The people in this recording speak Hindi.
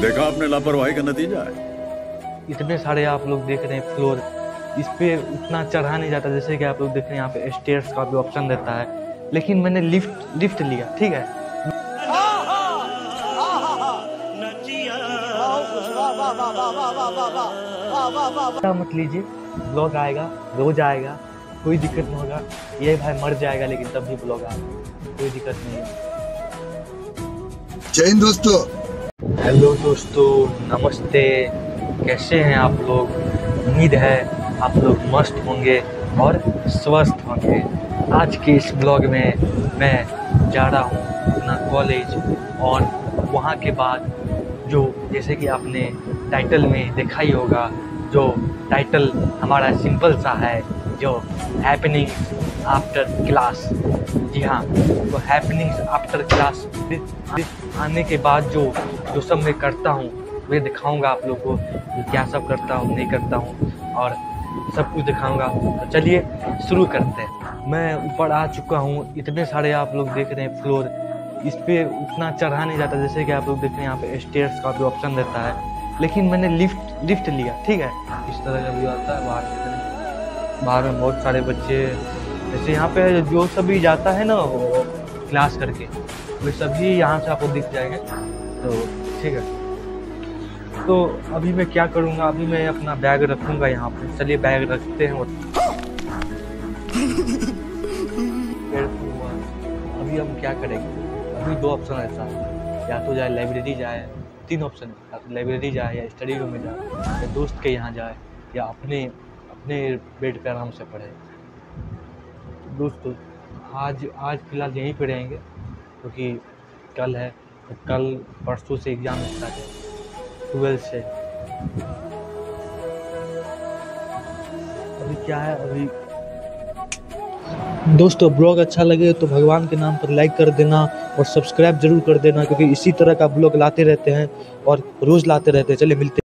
देखा आपने लापरवाही का नतीजा है। इतने सारे आप लोग देख रहे हैं फ्लोर इस पे उतना चढ़ा नहीं जाता जैसे कि आप लोग देख रहे हैं यहाँ पे स्टेयर्स का भी ऑप्शन रहता है। लेकिन मैंने लिफ्ट लिफ्ट लिया ठीक है? मत लीजिए ब्लॉग आएगा रोज आएगा कोई दिक्कत नहीं होगा। ये भाई मर जाएगा लेकिन तब भी ब्लॉग आएगा कोई दिक्कत नहीं है। जय हिंद दोस्तों हेलो दोस्तों, नमस्ते। कैसे हैं आप लोग? उम्मीद है आप लोग मस्त होंगे और स्वस्थ होंगे। आज के इस ब्लॉग में मैं जा रहा हूँ अपना कॉलेज और वहाँ के बाद जो जैसे कि आपने टाइटल में देखा ही होगा, जो टाइटल हमारा सिंपल सा है, जो हैपनिंग आफ्टर क्लास जी हाँ तो हैपनिंग्स आफ्टर क्लास आने के बाद जो जो सब मैं करता हूँ वे दिखाऊँगा आप लोग को कि क्या सब करता हूँ, नहीं करता हूँ, और सब कुछ दिखाऊँगा। तो चलिए, शुरू करते हैं। मैं ऊपर आ चुका हूँ, इतने सारे आप लोग देख रहे हैं फ्लोर इस पर उतना चढ़ा नहीं जाता, जैसे कि आप लोग देख रहे हैं, यहाँ पे स्टेयर्स का भी ऑप्शन रहता है। लेकिन मैंने लिफ्ट लिफ्ट लिया, ठीक है? इस तरह का व्यू आता है बाहर बाहर में बहुत सारे बच्चे जैसे यहाँ पे जो सभी जाता है ना क्लास करके, वे सभी यहाँ से आपको दिख जाएँगे। तो ठीक है। तो अभी मैं क्या करूँगा? अभी मैं अपना बैग रखूँगा यहाँ पे। चलिए बैग रखते हैं अभी हम क्या करेंगे? अभी दो ऑप्शन ऐसा है। या तो जाए लाइब्रेरी जाए, तीन ऑप्शन है। या तो लाइब्रेरी जाए, या स्टडी रूम में जाए, या दोस्त के यहाँ जाए, या अपने अपने बेड पे आराम से पढ़े। दोस्तों, आज आज फ़िलहाल यहीं पे रहेंगे, क्योंकि तो कल है तो कल परसों से एग्ज़ाम स्टार्ट है ट्वेल्थ से। अभी क्या है, अभी दोस्तों ब्लॉग अच्छा लगे तो भगवान के नाम पर लाइक कर देना और सब्सक्राइब ज़रूर कर देना, क्योंकि इसी तरह का ब्लॉग लाते रहते हैं और रोज़ लाते रहते हैं। चलिए मिलते